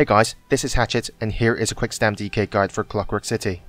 Hey guys, this is Hatchet, and here is a quick stam DK guide for Clockwork City.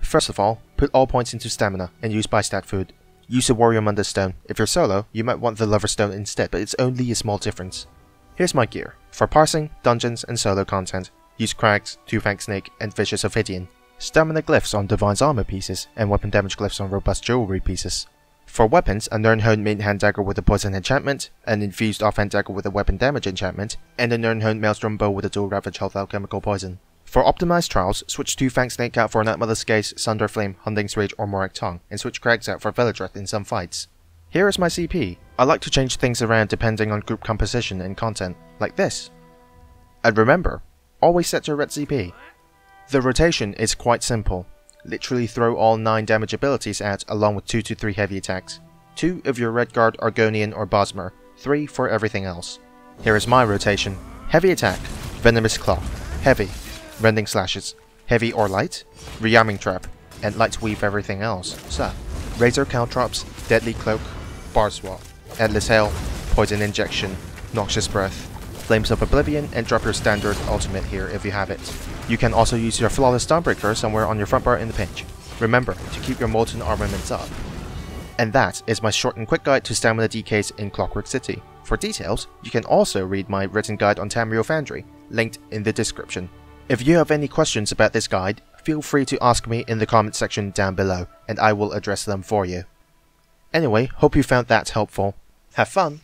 First of all, put all points into stamina and use bi-stat food. Use a Warrior mundus stone. If you're solo, you might want the Lover stone instead, but it's only a small difference. Here's my gear. For parsing, dungeons, and solo content, use Crags, Two-Fang Snake, and Vicious Ophidian. Stamina glyphs on Divine's armor pieces, and weapon damage glyphs on robust jewelry pieces. For weapons, a Nirnhoned main-hand dagger with a poison enchantment, an infused offhand dagger with a weapon damage enchantment, and a Nirnhoned maelstrom bow with a dual ravage health alchemical poison. For optimized trials, switch Two-Fang Snake out for Nightmother's Gaze, Sunder Flame, Hunding's Rage, or Morag Tong, and switch Crags out for Velidreth in some fights. Here is my CP. I like to change things around depending on group composition and content, like this. And remember, always set your red CP. The rotation is quite simple literally throw all 9 damage abilities out along with 2 to 3 heavy attacks. 2 of your Redguard, Argonian or Bosmer, 3 for everything else. Here is my rotation. Heavy attack, Venomous Claw, Heavy, Rending Slashes, Heavy or Light, Rearming Trap, and Light Weave everything else. So, Razor Caltrops, Deadly Cloak, Bar Swap, Endless Hail, Poison Injection, Noxious Breath, Flames of Oblivion, and drop your standard ultimate here if you have it. You can also use your Flawless Dawnbreaker somewhere on your front bar in the pinch. Remember to keep your Molten Armaments up. And that is my short and quick guide to stamina DKs in Clockwork City. For details, you can also read my written guide on Tamriel Foundry, linked in the description. If you have any questions about this guide, feel free to ask me in the comment section down below, and I will address them for you. Anyway, hope you found that helpful. Have fun!